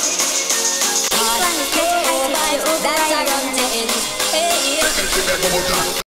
That's a hey!